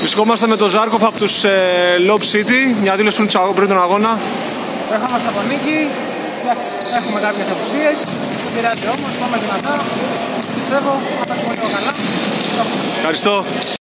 Βρισκόμαστε με τον Ζάρκοφ από τους ε, Lob City, μια δήλωση πριν τον αγώνα. Έχαμε από νίκη, εντάξει, έχουμε κάποιες απουσίες, δεν πειράζει όμως πάμε δυνατά, πιστεύω, θα παίξουμε λίγο καλά. Ευχαριστώ.